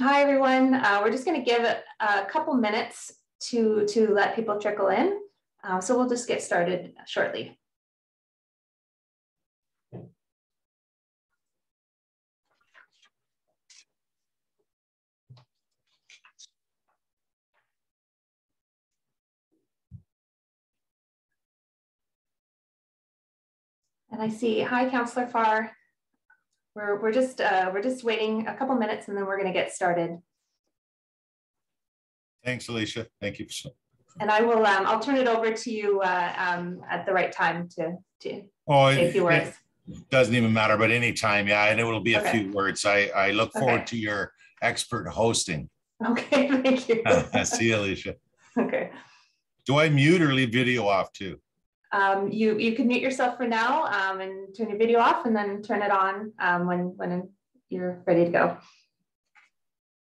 Hi, everyone. Uh, we're just going to give a, a, couple minutes to, to let people trickle in. Uh, so we'll just get started shortly. And I see, hi, Councillor Farr. We're, we're just uh, we're just waiting a couple minutes and then we're going to get started. Thanks, Alicia. Thank you. And I will um, I'll turn it over to you uh, um, at the right time to to oh, say a few words. It doesn't even matter, but anytime, yeah, and it will be a okay. few words. I I look forward okay. to your expert hosting. Okay, thank you. See you, Alicia. Okay. Do I mute or leave video off too? Um, you you can mute yourself for now um, and turn your video off and then turn it on um, when when you're ready to go.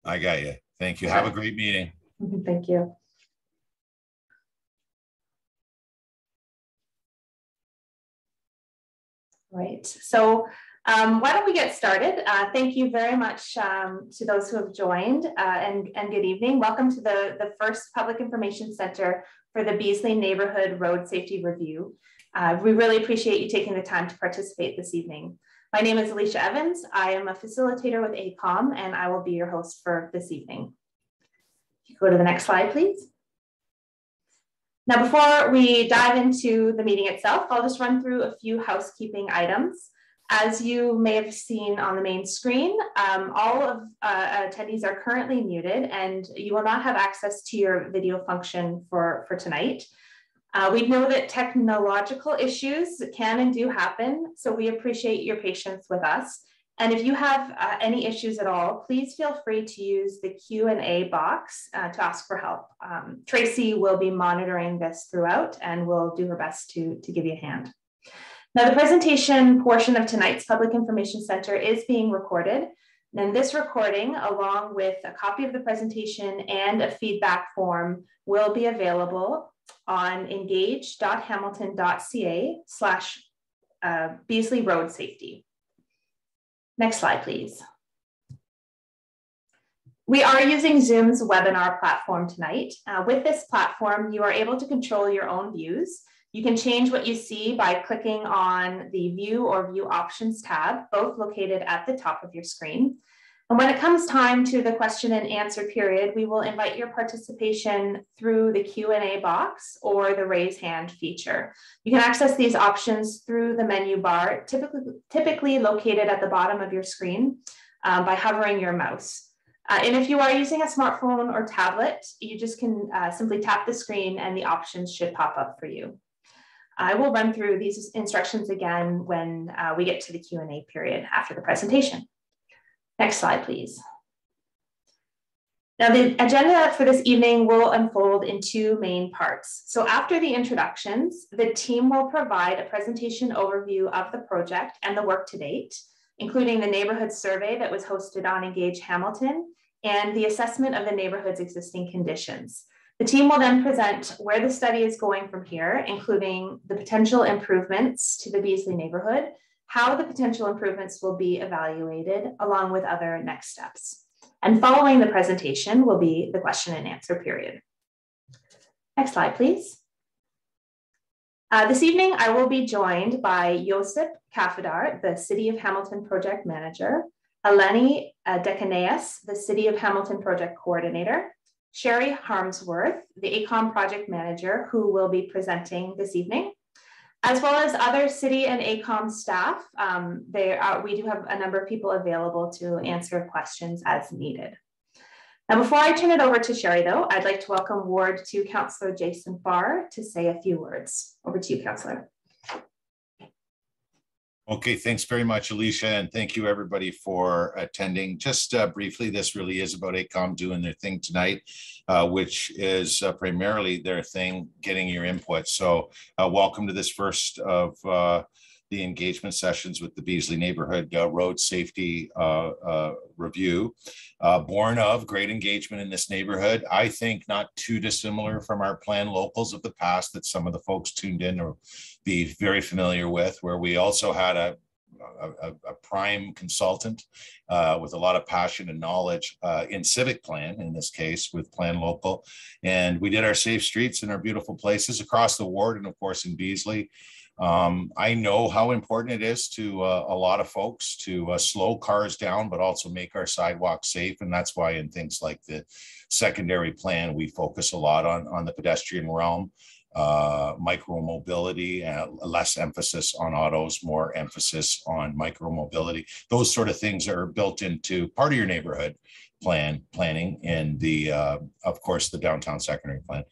I got you. Thank you. Have a great meeting. Thank you. Right. So um, why don't we get started? Uh, thank you very much um, to those who have joined uh, and, and good evening. Welcome to the, the first Public Information Center for the Beasley Neighborhood Road Safety Review. Uh, we really appreciate you taking the time to participate this evening. My name is Alicia Evans. I am a facilitator with AECOM and I will be your host for this evening. You Go to the next slide, please. Now, before we dive into the meeting itself, I'll just run through a few housekeeping items. As you may have seen on the main screen, um, all of uh, attendees are currently muted and you will not have access to your video function for, for tonight. Uh, we know that technological issues can and do happen, so we appreciate your patience with us. And if you have uh, any issues at all, please feel free to use the Q&A box uh, to ask for help. Um, Tracy will be monitoring this throughout and will do her best to, to give you a hand. Now, the presentation portion of tonight's Public Information Center is being recorded. And this recording, along with a copy of the presentation and a feedback form, will be available on engage.hamilton.ca slash uh, Beasley Road Safety. Next slide, please. We are using Zoom's webinar platform tonight. Uh, with this platform, you are able to control your own views you can change what you see by clicking on the View or View Options tab, both located at the top of your screen. And when it comes time to the question and answer period, we will invite your participation through the Q&A box or the raise hand feature. You can access these options through the menu bar, typically, typically located at the bottom of your screen um, by hovering your mouse. Uh, and if you are using a smartphone or tablet, you just can uh, simply tap the screen and the options should pop up for you. I will run through these instructions again when uh, we get to the Q&A period after the presentation. Next slide, please. Now the agenda for this evening will unfold in two main parts. So after the introductions, the team will provide a presentation overview of the project and the work to date, including the neighborhood survey that was hosted on Engage Hamilton and the assessment of the neighborhood's existing conditions. The team will then present where the study is going from here, including the potential improvements to the Beasley neighborhood, how the potential improvements will be evaluated, along with other next steps. And following the presentation will be the question and answer period. Next slide, please. Uh, this evening, I will be joined by Josip Kafadar, the City of Hamilton Project Manager, Eleni uh, Dekaneas, the City of Hamilton Project Coordinator, Sherry Harmsworth, the AECOM project manager, who will be presenting this evening, as well as other city and AECOM staff. Um, they are, we do have a number of people available to answer questions as needed. Now, before I turn it over to Sherry, though, I'd like to welcome Ward 2 Councillor Jason Farr to say a few words. Over to you, Councillor. Okay, thanks very much, Alicia, and thank you everybody for attending. Just uh, briefly, this really is about AECOM doing their thing tonight, uh, which is uh, primarily their thing, getting your input. So uh, welcome to this first of uh, the engagement sessions with the Beasley Neighborhood uh, Road Safety uh, uh, Review, uh, born of great engagement in this neighborhood. I think not too dissimilar from our plan locals of the past that some of the folks tuned in or be very familiar with, where we also had a a, a, prime consultant uh, with a lot of passion and knowledge uh, in civic plan, in this case with Plan Local. And we did our safe streets and our beautiful places across the ward and of course in Beasley. Um, I know how important it is to uh, a lot of folks to uh, slow cars down, but also make our sidewalks safe. And that's why in things like the secondary plan, we focus a lot on, on the pedestrian realm uh, micro mobility, uh, less emphasis on autos, more emphasis on micro mobility. Those sort of things are built into part of your neighborhood plan planning and the uh, of course the downtown secondary plan.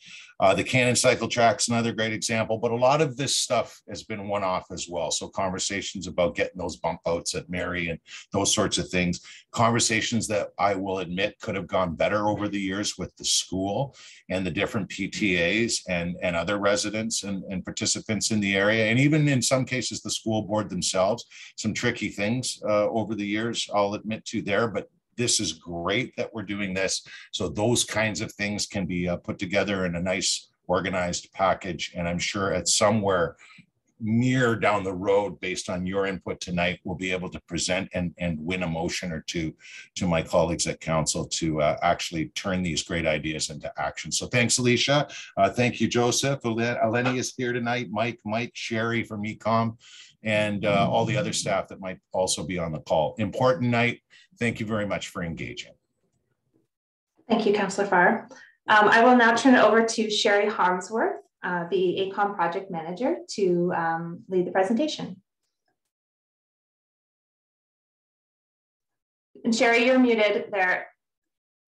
Uh, the cannon cycle track's another great example but a lot of this stuff has been one off as well. So conversations about getting those bump outs at mary and those sorts of things. Conversations that i will admit could have gone better over the years with the school and the different ptas and and other residents and, and participants in the area and even in some cases the school board themselves. Some tricky things uh, over the years i'll admit to there but this is great that we're doing this. So those kinds of things can be uh, put together in a nice organized package. And I'm sure at somewhere near down the road based on your input tonight we'll be able to present and, and win a motion or two to my colleagues at council to uh, actually turn these great ideas into action. So thanks alicia. Uh, thank you joseph. Eleni is here tonight. Mike mike sherry from AECOM and uh, all the other staff that might also be on the call. Important night Thank you very much for engaging. Thank you, Councillor Farr. Um, I will now turn it over to Sherry Harmsworth, uh, the AECOM project manager, to um, lead the presentation. And Sherry, you're muted there.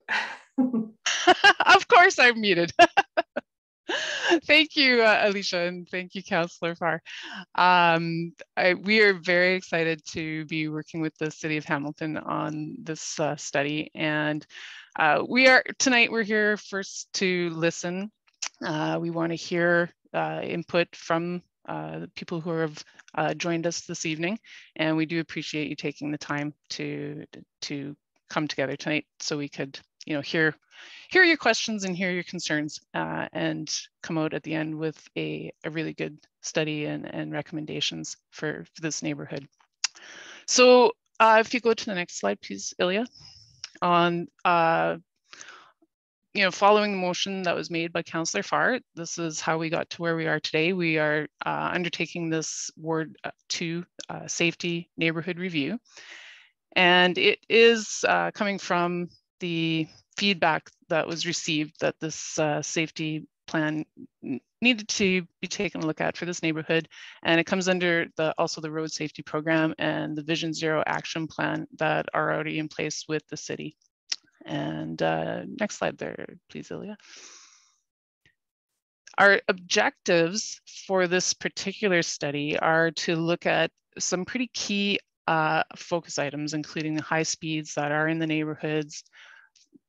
of course I'm muted. thank you, uh, Alicia, and thank you, Councillor Farr. Um, I, we are very excited to be working with the City of Hamilton on this uh, study. And uh, we are, tonight we're here first to listen. Uh, we want to hear uh, input from uh, people who have joined us this evening. And we do appreciate you taking the time to, to come together tonight so we could you know, hear hear your questions and hear your concerns uh, and come out at the end with a, a really good study and, and recommendations for, for this neighborhood. So uh, if you go to the next slide, please, Ilya, on uh, you know, following the motion that was made by Councillor Farr, this is how we got to where we are today. We are uh, undertaking this Ward uh, 2 uh, safety neighborhood review. And it is uh, coming from the feedback that was received that this uh, safety plan needed to be taken a look at for this neighborhood. And it comes under the also the road safety program and the Vision Zero action plan that are already in place with the city. And uh, next slide there, please, Ilya. Our objectives for this particular study are to look at some pretty key uh, focus items, including the high speeds that are in the neighborhoods,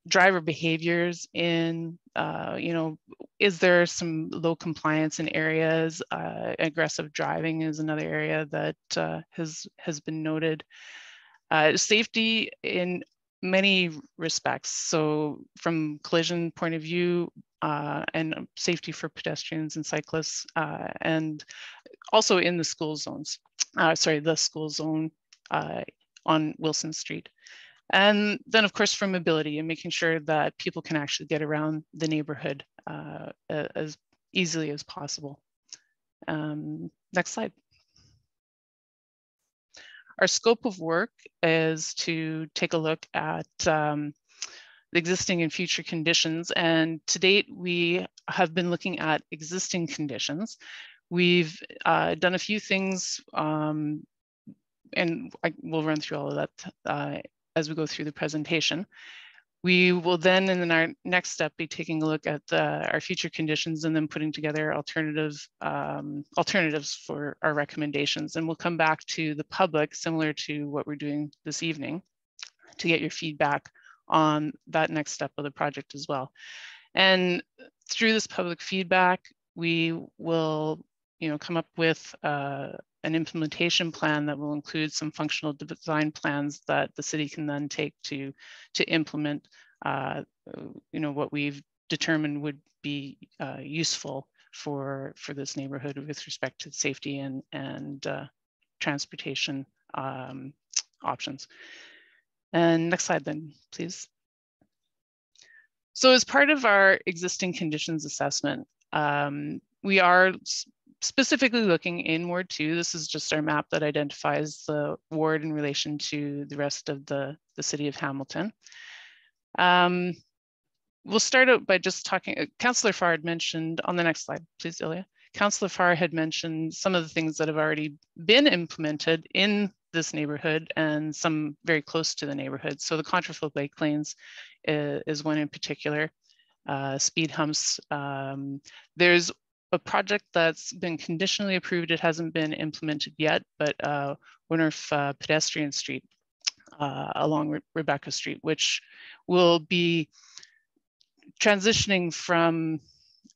driver behaviors in, uh, you know, is there some low compliance in areas? Uh, aggressive driving is another area that uh, has, has been noted. Uh, safety in many respects. So from collision point of view uh, and safety for pedestrians and cyclists uh, and also in the school zones, sorry, the school zone on Wilson Street. And then of course for mobility and making sure that people can actually get around the neighborhood uh, as easily as possible. Um, next slide. Our scope of work is to take a look at um, the existing and future conditions. And to date, we have been looking at existing conditions. We've uh, done a few things um, and I will run through all of that uh, as we go through the presentation. We will then in our next step be taking a look at our future conditions and then putting together alternative um, alternatives for our recommendations. And we'll come back to the public similar to what we're doing this evening to get your feedback on that next step of the project as well. And through this public feedback, we will you know, come up with uh, an implementation plan that will include some functional design plans that the city can then take to, to implement, uh, you know, what we've determined would be uh, useful for, for this neighborhood with respect to safety and, and uh, transportation um, options. And next slide then, please. So as part of our existing conditions assessment, um, we are specifically looking in Ward 2. This is just our map that identifies the ward in relation to the rest of the, the city of Hamilton. Um, we'll start out by just talking, uh, Councillor Farr had mentioned, on the next slide, please, Ilya. Councillor Farr had mentioned some of the things that have already been implemented in this neighborhood and some very close to the neighborhood. So the Contraflow Bike Lanes is, is one in particular. Uh, speed humps. Um, there's a project that's been conditionally approved. It hasn't been implemented yet, but uh, Woonerf uh, Pedestrian Street uh, along Re Rebecca Street, which will be transitioning from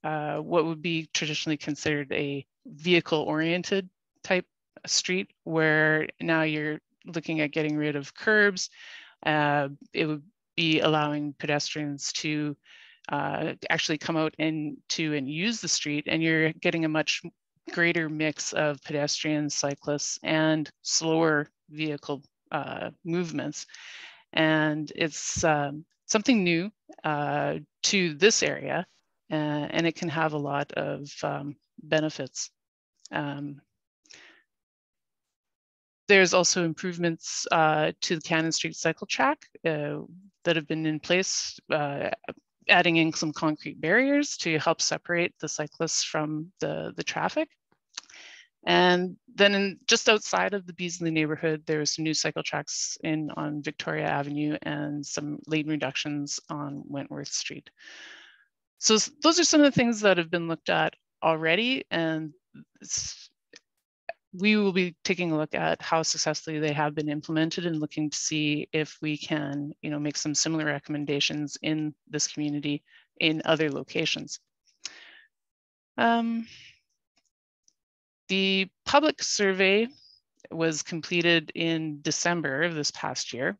uh, what would be traditionally considered a vehicle-oriented type street, where now you're looking at getting rid of curbs. Uh, it would be allowing pedestrians to uh, actually come out into and use the street, and you're getting a much greater mix of pedestrians, cyclists, and slower vehicle uh, movements. And it's um, something new uh, to this area, uh, and it can have a lot of um, benefits. Um, there's also improvements uh, to the Cannon Street cycle track uh, that have been in place, uh, adding in some concrete barriers to help separate the cyclists from the, the traffic. And then in, just outside of the Beasley neighborhood, there some new cycle tracks in on Victoria Avenue and some lane reductions on Wentworth Street. So those are some of the things that have been looked at already. And we will be taking a look at how successfully they have been implemented and looking to see if we can you know, make some similar recommendations in this community in other locations. Um, the public survey was completed in December of this past year.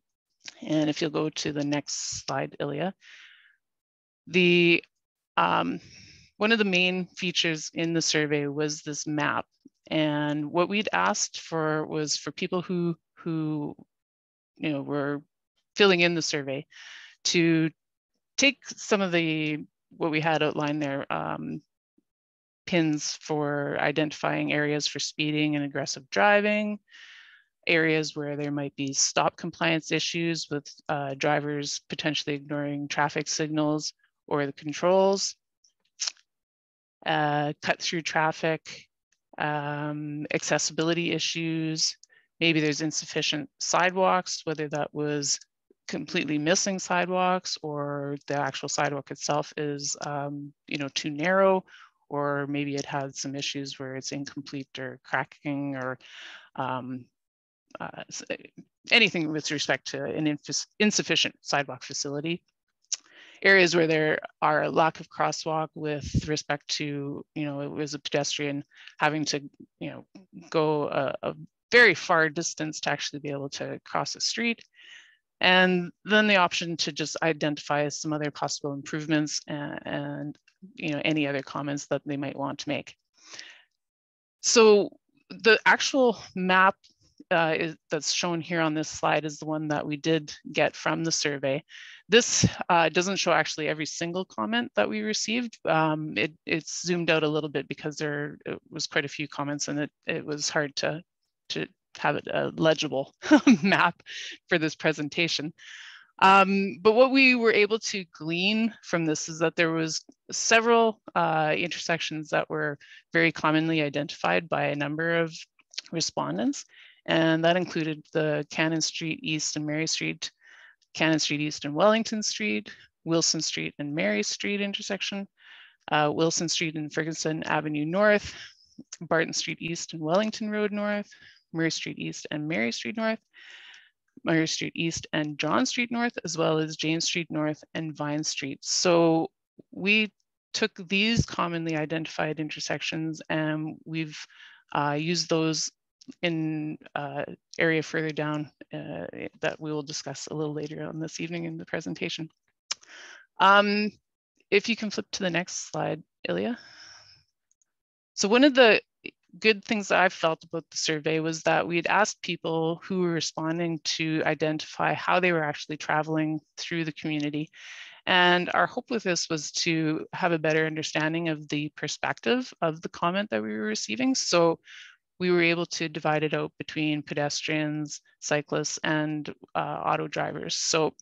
And if you'll go to the next slide, Ilya, the um, one of the main features in the survey was this map. And what we'd asked for was for people who, who you know, were filling in the survey to take some of the, what we had outlined there, um, pins for identifying areas for speeding and aggressive driving, areas where there might be stop compliance issues with uh, drivers potentially ignoring traffic signals or the controls, uh, cut through traffic, um, accessibility issues, maybe there's insufficient sidewalks, whether that was completely missing sidewalks or the actual sidewalk itself is um, you know too narrow or maybe it had some issues where it's incomplete or cracking or um, uh, anything with respect to an insufficient sidewalk facility. Areas where there are a lack of crosswalk with respect to, you know, it was a pedestrian having to, you know, go a, a very far distance to actually be able to cross a street. And then the option to just identify some other possible improvements and, and you know, any other comments that they might want to make. So the actual map uh, is, that's shown here on this slide is the one that we did get from the survey. This uh, doesn't show actually every single comment that we received. Um, it, it's zoomed out a little bit because there was quite a few comments and it, it was hard to, to have a legible map for this presentation. Um, but what we were able to glean from this is that there was several uh, intersections that were very commonly identified by a number of respondents. And that included the Cannon Street East and Mary Street, Cannon Street East and Wellington Street, Wilson Street and Mary Street intersection, uh, Wilson Street and Ferguson Avenue North, Barton Street East and Wellington Road North, Murray Street East and Mary Street North, Murray Street East and John Street North, as well as James Street North and Vine Street. So we took these commonly identified intersections and we've uh, used those in uh, area further down uh, that we will discuss a little later on this evening in the presentation. Um, if you can flip to the next slide, Ilya. So one of the good things that I've felt about the survey was that we had asked people who were responding to identify how they were actually traveling through the community. And our hope with this was to have a better understanding of the perspective of the comment that we were receiving. So we were able to divide it out between pedestrians, cyclists, and uh, auto drivers. So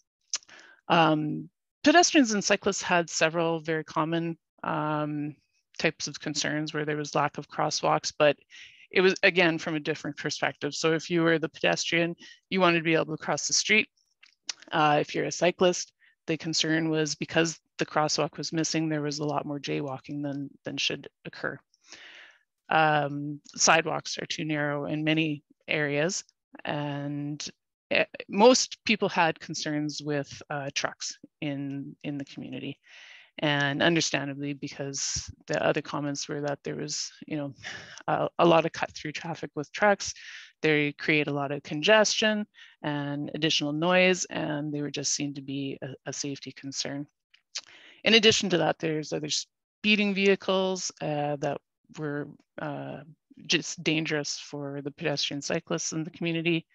um, pedestrians and cyclists had several very common um, types of concerns where there was lack of crosswalks, but it was again from a different perspective. So if you were the pedestrian, you wanted to be able to cross the street. Uh, if you're a cyclist, the concern was because the crosswalk was missing, there was a lot more jaywalking than, than should occur. Um, sidewalks are too narrow in many areas. And Eh, most people had concerns with uh, trucks in in the community. And understandably because the other comments were that there was you know a, a, lot of cut through traffic with trucks. They create a lot of congestion and additional noise and they were just seen to be a, a safety concern. In addition to that there's other speeding vehicles uh, that were uh, just dangerous for the pedestrian cyclists in the community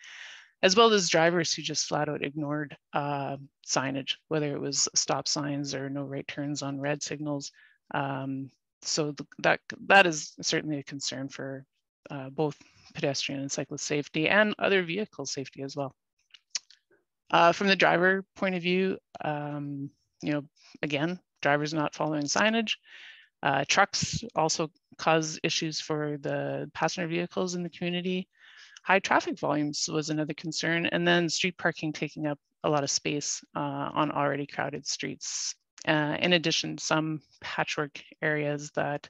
as well as drivers who just flat out ignored uh, signage, whether it was stop signs or no right turns on red signals. Um, so the, that that is certainly a concern for uh, both pedestrian and cyclist safety and other vehicle safety as well. Uh, from the driver point of view, um, you know, again, drivers not following signage. Uh, trucks also cause issues for the passenger vehicles in the community. High traffic volumes was another concern, and then street parking taking up a lot of space uh, on already crowded streets. Uh, in addition, some patchwork areas that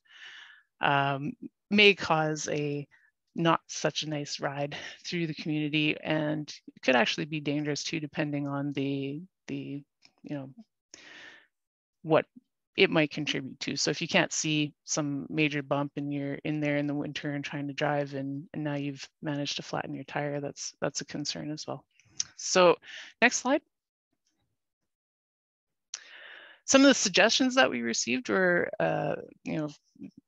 um, may cause a not such a nice ride through the community and could actually be dangerous too, depending on the the you know what it might contribute to. So if you can't see some major bump and you're in there in the winter and trying to drive and, and now you've managed to flatten your tire, that's, that's a concern as well. So next slide. Some of the suggestions that we received were, uh, you know,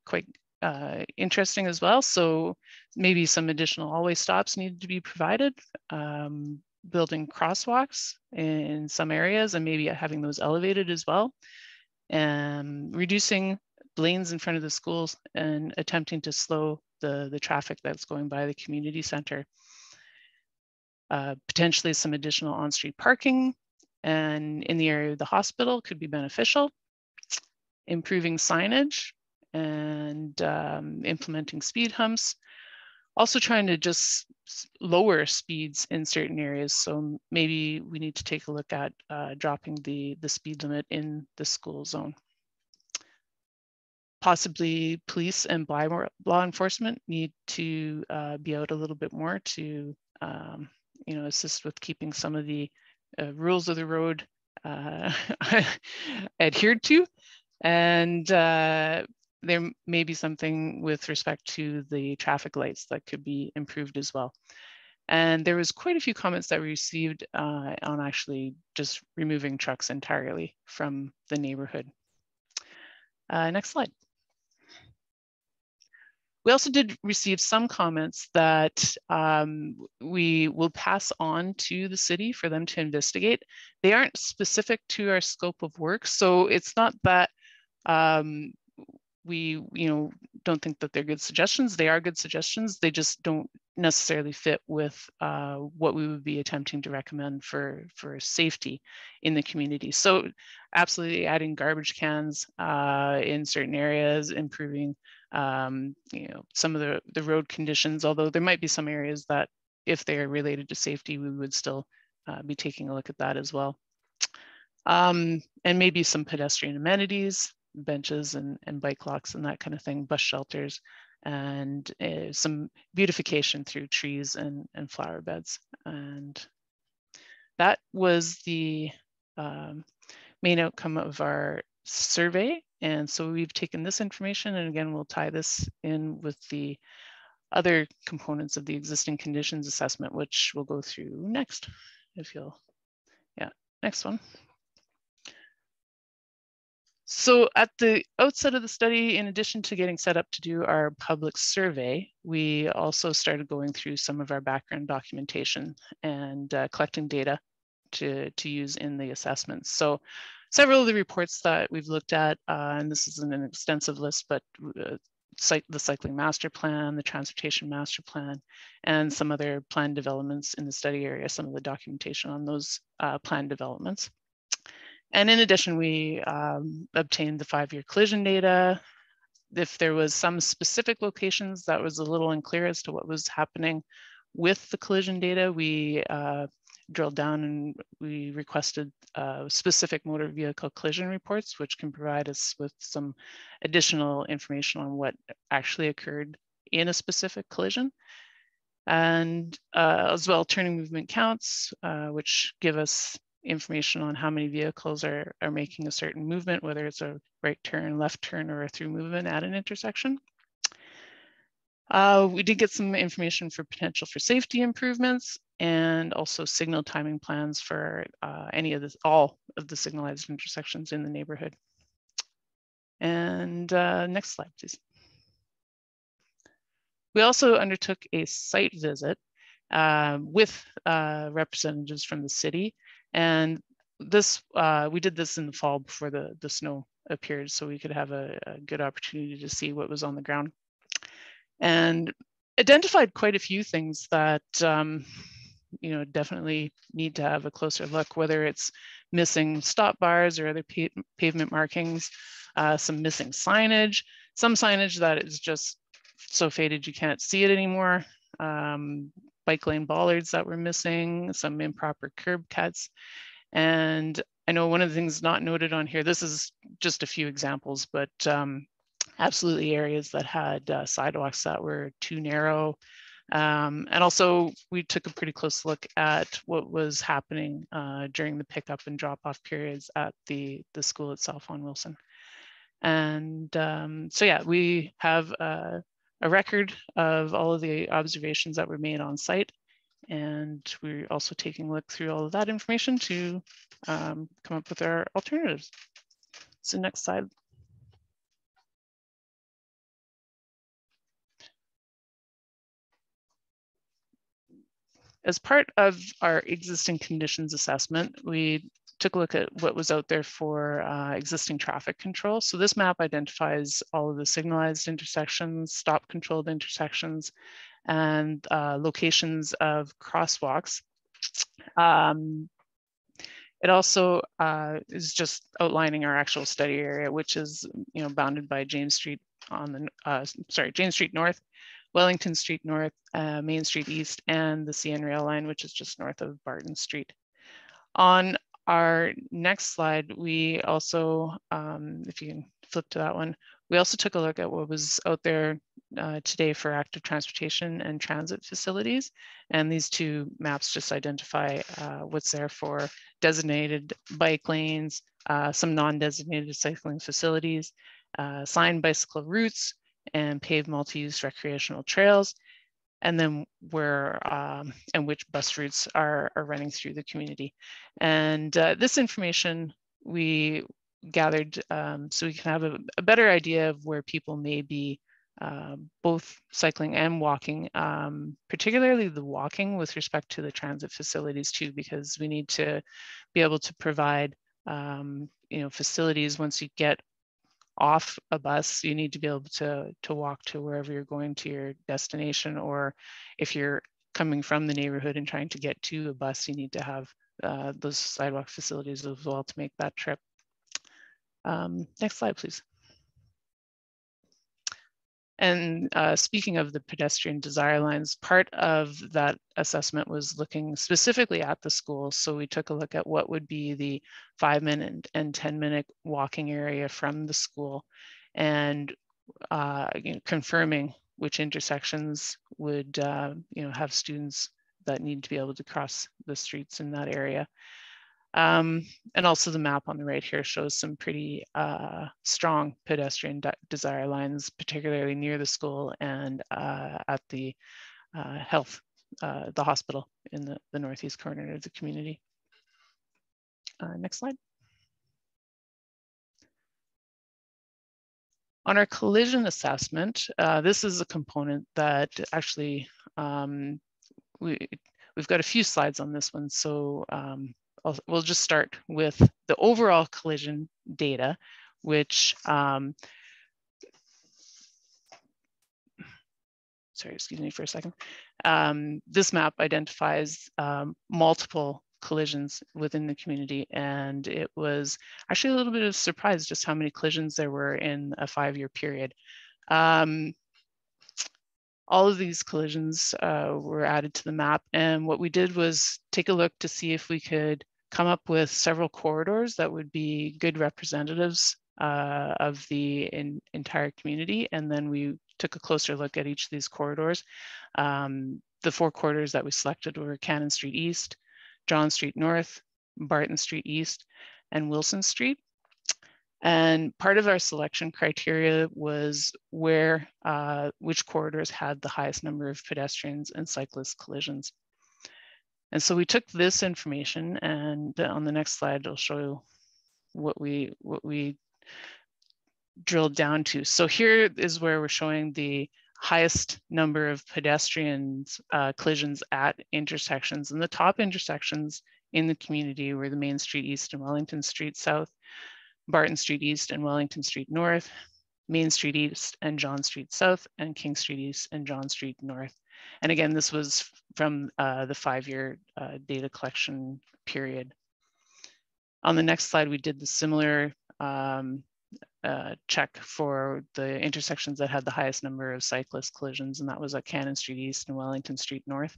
quite uh, interesting as well. So maybe some additional all-way stops needed to be provided. Um, building crosswalks in some areas and maybe having those elevated as well and reducing lanes in front of the schools and attempting to slow the, the traffic that's going by the community center. Uh, potentially some additional on-street parking and in the area of the hospital could be beneficial. Improving signage and um, implementing speed humps. Also trying to just lower speeds in certain areas. So maybe we need to take a look at uh, dropping the, the speed limit in the school zone. Possibly police and law enforcement need to uh, be out a little bit more to um, you know, assist with keeping some of the uh, rules of the road uh, adhered to. And uh, there may be something with respect to the traffic lights that could be improved as well. And there was quite a few comments that we received uh, on actually just removing trucks entirely from the neighborhood. Uh, next slide. We also did receive some comments that um, we will pass on to the city for them to investigate. They aren't specific to our scope of work, so it's not that um, we you know don't think that they're good suggestions. They are good suggestions. They just don't necessarily fit with uh, what we would be attempting to recommend for for safety in the community. So absolutely adding garbage cans uh, in certain areas improving um, you know some of the the road conditions although there might be some areas that if they are related to safety we would still uh, be taking a look at that as well. Um, and maybe some pedestrian amenities benches and, and bike locks and that kind of thing, bus shelters, and uh, some beautification through trees and, and flower beds. And that was the um, main outcome of our survey. And so we've taken this information and again, we'll tie this in with the other components of the existing conditions assessment, which we'll go through next, if you'll, yeah, next one. So at the outset of the study, in addition to getting set up to do our public survey, we also started going through some of our background documentation and uh, collecting data to, to use in the assessments. So several of the reports that we've looked at, uh, and this isn't an extensive list, but uh, the cycling master plan, the transportation master plan, and some other plan developments in the study area, some of the documentation on those uh, plan developments. And in addition, we um, obtained the five-year collision data. If there was some specific locations that was a little unclear as to what was happening with the collision data, we uh, drilled down and we requested uh, specific motor vehicle collision reports, which can provide us with some additional information on what actually occurred in a specific collision. And uh, as well, turning movement counts, uh, which give us information on how many vehicles are, are making a certain movement, whether it's a right turn, left turn, or a through movement at an intersection. Uh, we did get some information for potential for safety improvements and also signal timing plans for uh, any of this, all of the signalized intersections in the neighborhood. And uh, next slide, please. We also undertook a site visit uh, with uh, representatives from the city. And this, uh, we did this in the fall before the, the snow appeared, so we could have a, a good opportunity to see what was on the ground. And identified quite a few things that um, you know, definitely need to have a closer look, whether it's missing stop bars or other pavement markings, uh, some missing signage, some signage that is just so faded you can't see it anymore, um, bike lane bollards that were missing, some improper curb cuts. And I know one of the things not noted on here, this is just a few examples, but um, absolutely areas that had uh, sidewalks that were too narrow, um, and also we took a pretty close look at what was happening uh, during the pickup and drop off periods at the, the school itself on Wilson. And um, so yeah, we have a, a record of all of the observations that were made on site. And we're also taking a look through all of that information to um, come up with our alternatives. So next slide. As part of our existing conditions assessment, we took a look at what was out there for uh, existing traffic control. So this map identifies all of the signalized intersections, stop controlled intersections, and uh, locations of crosswalks. Um, it also uh, is just outlining our actual study area, which is you know bounded by James Street on the uh, sorry James Street North Wellington Street North, uh, Main Street East, and the CN Rail Line, which is just north of Barton Street. On our next slide, we also, um, if you can flip to that one, we also took a look at what was out there uh, today for active transportation and transit facilities. And these two maps just identify uh, what's there for designated bike lanes, uh, some non-designated cycling facilities, uh, signed bicycle routes, and paved multi-use recreational trails, and then where um, and which bus routes are, are running through the community. And uh, this information we gathered um, so we can have a, a, better idea of where people may be uh, both cycling and walking, um, particularly the walking with respect to the transit facilities too, because we need to be able to provide um, you know, facilities once you get off a bus, you need to be able to, to walk to wherever you're going to your destination, or if you're coming from the neighborhood and trying to get to a bus, you need to have uh, those sidewalk facilities as well to make that trip. Um, next slide, please. And uh, speaking of the pedestrian desire lines, part of that assessment was looking specifically at the school. So we took a look at what would be the five minute and 10 minute walking area from the school and uh, you know, confirming which intersections would uh, you know, have students that need to be able to cross the streets in that area. Um, and also the map on the right here shows some pretty uh, strong pedestrian de desire lines, particularly near the school and uh, at the uh, health, uh, the hospital in the, the northeast corner of the community. Uh, next slide. On our collision assessment, uh, this is a component that actually um, we, we've got a few slides on this one. So um, we'll just start with the overall collision data, which um, sorry, excuse me for a second. Um, this map identifies um, multiple collisions within the community. And it was actually a little bit of surprise just how many collisions there were in a five year period. Um, all of these collisions uh, were added to the map. And what we did was take a look to see if we could come up with several corridors that would be good representatives uh, of the in, entire community. And then we took a closer look at each of these corridors. Um, the four corridors that we selected were Cannon Street East, John Street North, Barton Street East, and Wilson Street. And part of our selection criteria was where, uh, which corridors had the highest number of pedestrians and cyclist collisions. And so we took this information and on the next slide, I'll show you what we, what we drilled down to. So here is where we're showing the highest number of pedestrians uh, collisions at intersections. And the top intersections in the community were the Main Street East and Wellington Street South, Barton Street East and Wellington Street North, Main Street East and John Street South, and King Street East and John Street North. And again, this was from uh, the five-year uh, data collection period. On the next slide, we did the similar um, uh, check for the intersections that had the highest number of cyclist collisions, and that was at Cannon Street East and Wellington Street North,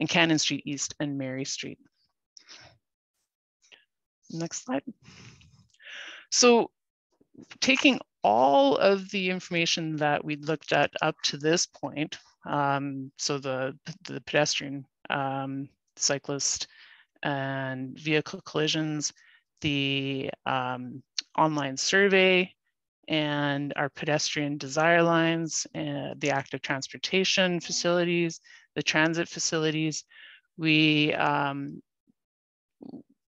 and Cannon Street East and Mary Street. Next slide. So taking all of the information that we looked at up to this point, um, so the, the pedestrian, um, cyclist, and vehicle collisions, the um, online survey and our pedestrian desire lines, uh, the active transportation facilities, the transit facilities. We, um,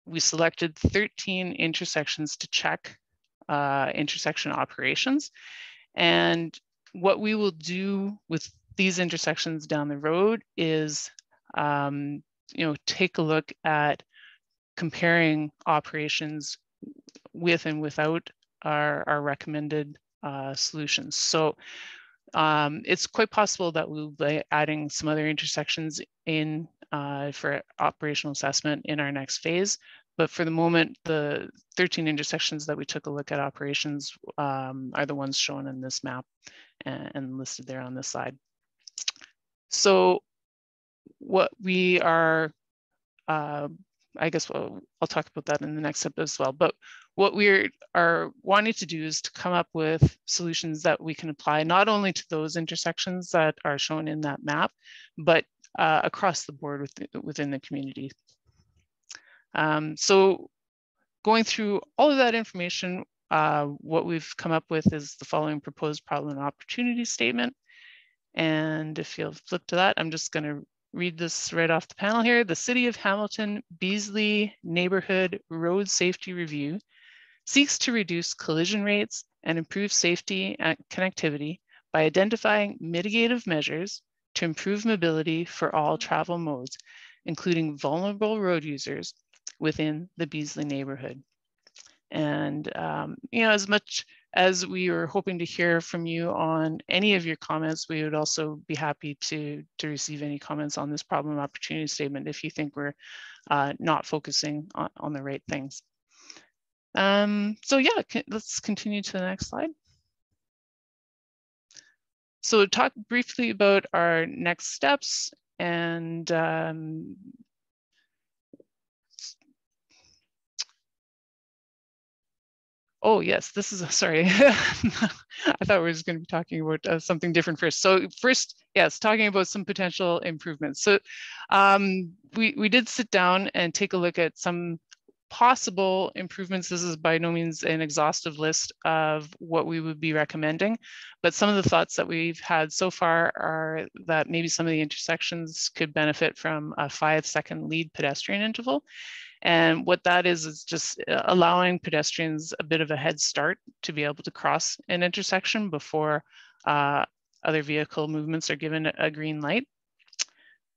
we selected 13 intersections to check uh, intersection operations. And what we will do with these intersections down the road is, um, you know, take a look at comparing operations with and without our, our recommended uh, solutions. So um, it's quite possible that we'll be adding some other intersections in uh, for operational assessment in our next phase. But for the moment, the 13 intersections that we took a look at operations um, are the ones shown in this map and, and listed there on this slide. So what we are uh, I guess we'll, I'll talk about that in the next step as well. But what we are wanting to do is to come up with solutions that we can apply not only to those intersections that are shown in that map, but uh, across the board with within the community. Um, so going through all of that information, uh, what we've come up with is the following proposed problem and opportunity statement. And if you'll flip to that, I'm just going to read this right off the panel here. The City of Hamilton Beasley Neighborhood Road Safety Review seeks to reduce collision rates and improve safety and connectivity by identifying mitigative measures to improve mobility for all travel modes, including vulnerable road users within the Beasley neighborhood. And, um, you know, as much as we were hoping to hear from you on any of your comments, we would also be happy to, to receive any comments on this problem opportunity statement if you think we're uh, not focusing on, on the right things. Um, so yeah, let's continue to the next slide. So talk briefly about our next steps and um, oh yes, this is, a, sorry, I thought we were just going to be talking about uh, something different first. So first, yes, talking about some potential improvements. So um, we, we did sit down and take a look at some possible improvements. This is by no means an exhaustive list of what we would be recommending, but some of the thoughts that we've had so far are that maybe some of the intersections could benefit from a five second lead pedestrian interval And what that is, is just uh, allowing pedestrians a bit of a head start to be able to cross an intersection before uh, other vehicle movements are given a green light.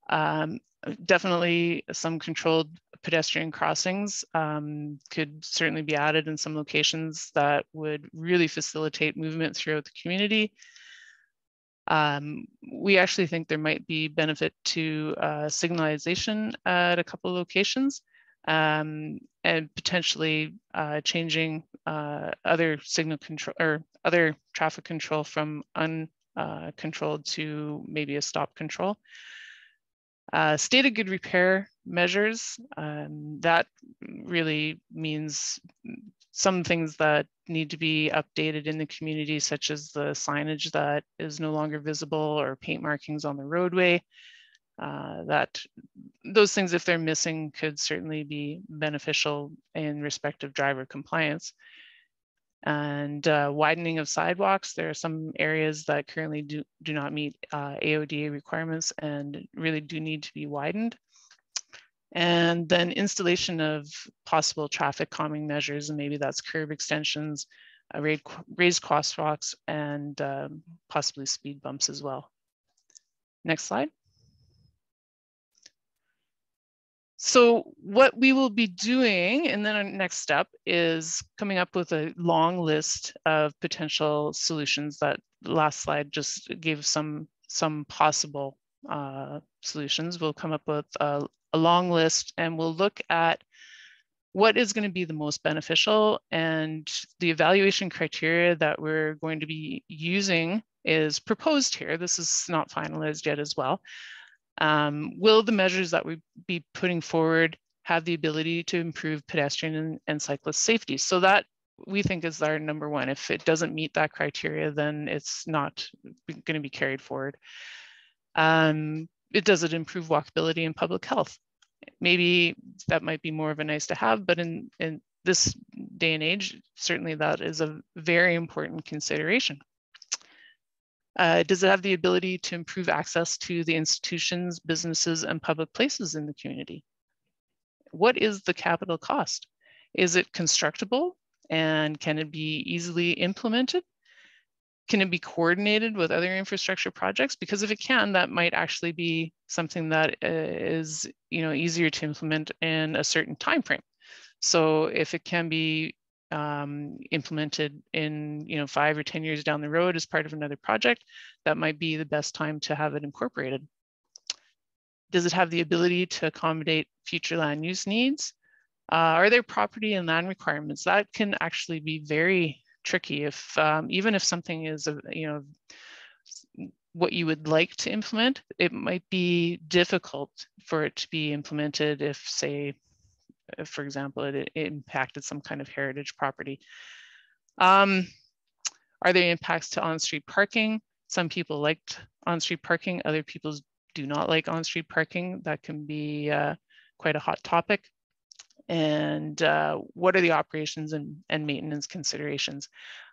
Um, definitely some controlled pedestrian crossings um, could certainly be added in some locations that would really facilitate movement throughout the community. Um, we actually think there might be benefit to uh, signalization at a couple of locations um, and potentially uh, changing uh, other signal control or other traffic control from uncontrolled to maybe a stop control. Uh, state of good repair measures, um, that really means some things that need to be updated in the community, such as the signage that is no longer visible or paint markings on the roadway. Uh, that those things, if they're missing, could certainly be beneficial in respect of driver compliance and uh, widening of sidewalks. There are some areas that currently do, do not meet uh, AODA requirements and really do need to be widened. And then installation of possible traffic calming measures, and maybe that's curb extensions, uh, raised crosswalks, and um, possibly speed bumps as well. Next slide. So what we will be doing and then our next step is coming up with a long list of potential solutions that last slide just gave some, some possible uh, solutions. We'll come up with a, a long list and we'll look at what is going to be the most beneficial and the evaluation criteria that we're going to be using is proposed here. This is not finalized yet as well. Um, will the measures that we be putting forward have the ability to improve pedestrian and, and cyclist safety? So that we think is our number one. If it doesn't meet that criteria, then it's not going to be carried forward. Um, it does it improve walkability and public health? Maybe that might be more of a nice to have, but in, in this day and age, certainly that is a very important consideration. Uh, does it have the ability to improve access to the institutions, businesses, and public places in the community? What is the capital cost? Is it constructible and can it be easily implemented? Can it be coordinated with other infrastructure projects? Because if it can, that might actually be something that uh, you know, easier to implement in a certain time frame. So if it can be um, implemented in you know five or ten years down the road as part of another project, that might be the best time to have it incorporated. Does it have the ability to accommodate future land use needs? Uh, are there property and land requirements? That can actually be very tricky if um, even if something is a, you know what you would like to implement, it might be difficult for it to be implemented if say for example, it, it impacted some kind of heritage property. Um, are there impacts to on-street parking? Some people liked on-street parking, other people do not like on-street parking. That can be uh, quite a hot topic. And uh, what are the operations and, and maintenance considerations?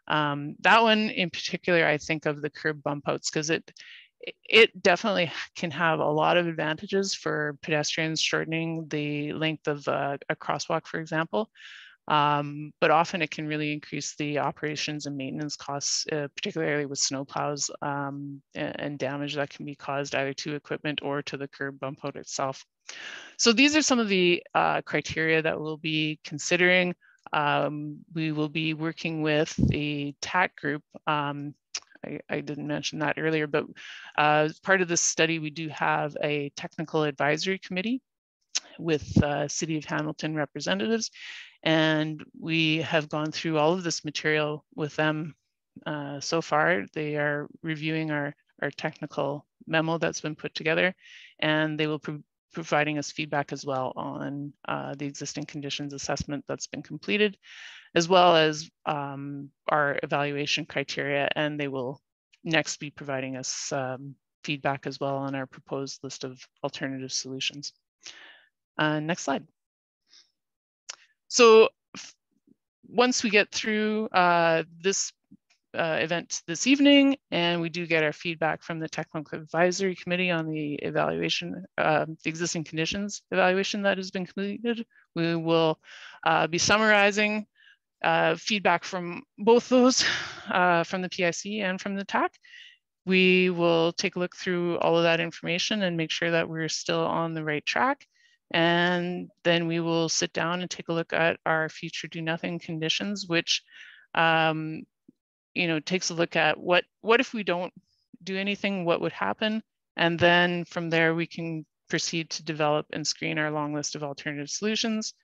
Um, that one in particular, I think of the curb bump outs because it it definitely can have a lot of advantages for pedestrians shortening the length of uh, a crosswalk, for example. Um, but often it can really increase the operations and maintenance costs, uh, particularly with snowplows um, and, and, damage that can be caused either to equipment or to the curb bump out itself. So these are some of the uh, criteria that we'll be considering. Um, we will be working with the TAC group um, I, I didn't mention that earlier, but uh, part of this study, we do have a technical advisory committee with uh, City of Hamilton representatives. And we have gone through all of this material with them uh, so far. They are reviewing our, our technical memo that's been put together, and they will be providing us feedback as well on uh, the existing conditions assessment that's been completed as well as um, our evaluation criteria, and they will next be providing us um, feedback as well on our proposed list of alternative solutions. Uh, next slide. So once we get through uh, this uh, event this evening, and we do get our feedback from the Technical Advisory Committee on the evaluation, uh, the existing conditions evaluation that has been completed. We will uh, be summarizing uh, feedback from both those, uh, from the PIC and from the TAC. We will take a look through all of that information and make sure that we're still on the right track. And then we will sit down and take a look at our future do nothing conditions, which um, you know, takes a look at what, what if we don't do anything, what would happen? And then from there, we can proceed to develop and screen our long list of alternative solutions,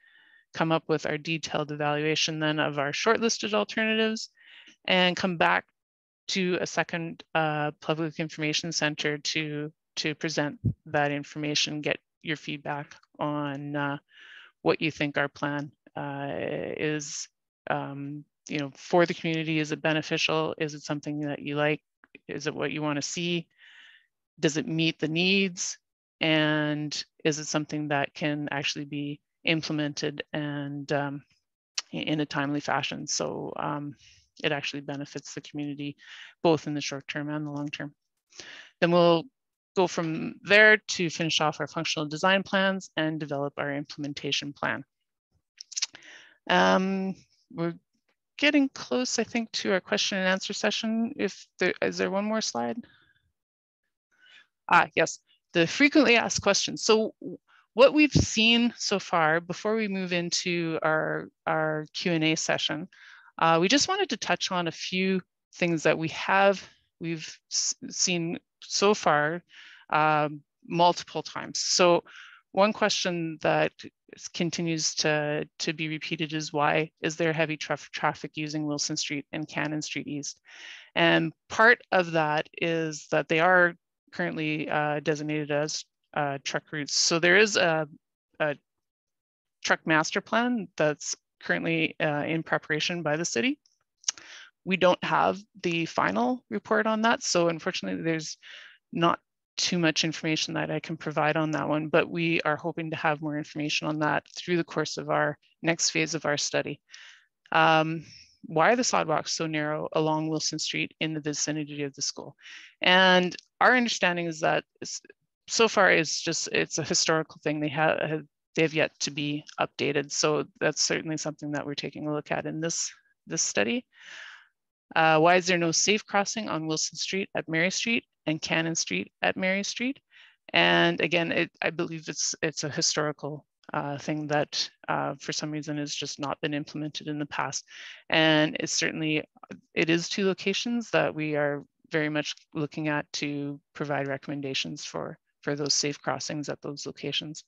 come up with our detailed evaluation then of our shortlisted alternatives, and come back to a second uh, public information center to, to present that information, get your feedback on uh, what you think our plan uh, is um, you know, for the community? Is it beneficial? Is it something that you like? Is it what you want to see? Does it meet the needs? And is it something that can actually be implemented and um, in a timely fashion? So um, it actually benefits the community, both in the short term and the long term. Then we'll go from there to finish off our functional design plans and develop our implementation plan. Um, we're getting close, I think, to our question and answer session. If there is there one more slide? Ah, yes, the frequently asked questions. So what we've seen so far before we move into our, our Q&A session, uh, we just wanted to touch on a few things that we have, we've seen so far um, multiple times. So one question that continues to, to be repeated is why is there heavy tra traffic using Wilson Street and Cannon Street East? And part of that is that they are currently uh, designated as uh, truck routes. So there is a, a, truck master plan that's currently uh, in preparation by the city. We don't have the final report on that. So unfortunately, there's not too much information that I can provide on that one, but we are hoping to have more information on that through the course of our next phase of our study. Um, why are the sidewalks so narrow along Wilson Street in the vicinity of the school? And our understanding is that so far it's just, it's a historical thing. They have, they have yet to be updated. So that's certainly something that we're taking a look at in this, this study. Uh, why is there no safe crossing on Wilson Street at Mary Street and Cannon Street at Mary Street. And again, it, I believe it's it's a historical uh, thing that uh, for some reason has just not been implemented in the past. And it's certainly, it is two locations that we are very much looking at to provide recommendations for, for those safe crossings at those locations.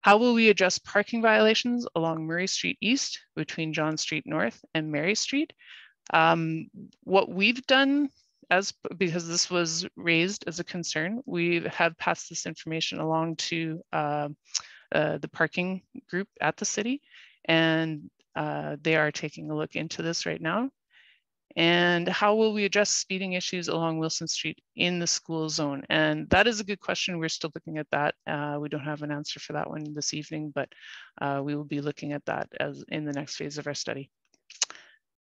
How will we address parking violations along Murray Street East between John Street North and Mary Street? Um, what we've done as because this was raised as a concern, we have passed this information along to uh, uh, the parking group at the city, and uh, they are taking a look into this right now. And how will we address speeding issues along Wilson Street in the school zone? And that is a good question. We're still looking at that. Uh, we don't have an answer for that one this evening, but uh, we will be looking at that as in the next phase of our study.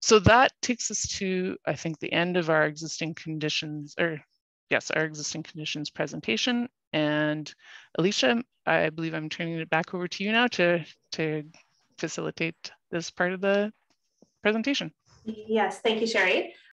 So that takes us to, I think, the end of our existing conditions, or yes, our existing conditions presentation. And Alicia, I believe I'm turning it back over to you now to, to facilitate this part of the presentation. Yes, thank you, Sherry.